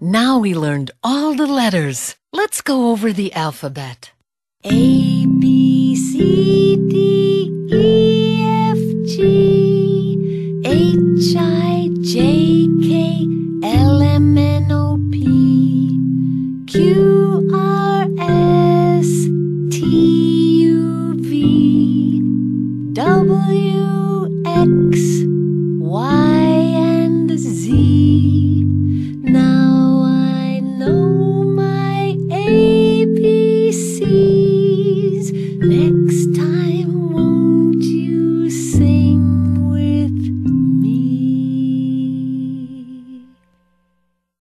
Now we learned all the letters. Let's go over the alphabet. A, B, C, D, E, F, G, H, I, J, K, L, M, N, O, P, Q, R, S, T, U, V, W, X,